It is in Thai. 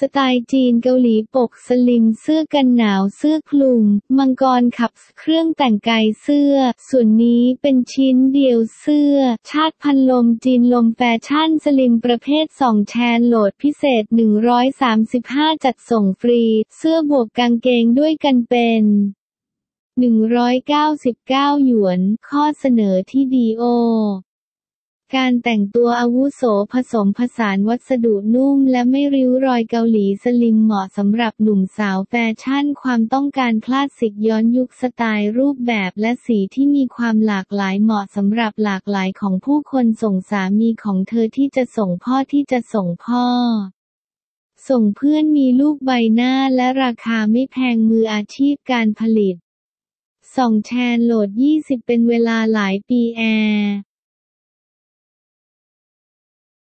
สไตล์จีนเกาหลีปกสลิมเสื้อกันหนาวเสื้อคลุม มังกรขับเครื่องแต่งกายเสื้อ ส่วนนี้เป็นชิ้นเดียวเสื้อ ชาติพันลมจีนลมแฟชั่นสลิมประเภท 2 แชนโหลดพิเศษ 135 จัดส่งฟรี เสื้อบวกกางเกงด้วยกันเป็น199 หยวน ข้อเสนอที่ดีโอ การแต่งตัวอาวุโสผสมผสานวัสดุนุ่มและไม่ริ้วรอยเกาหลีสลิมเหมาะสำหรับหนุ่มสาวแฟชั่นความต้องการคลาสสิกย้อนยุคสไตล์รูปแบบและสีที่มีความหลากหลายเหมาะสำหรับหลากหลายของผู้คนส่งสามีของเธอที่จะส่งพ่อที่จะส่งพ่อ ส่งเพื่อนมีลูกใบหน้าและราคาไม่แพงมืออาชีพการผลิตส่องแชนโหลด 20 เป็นเวลาหลายปีแอร์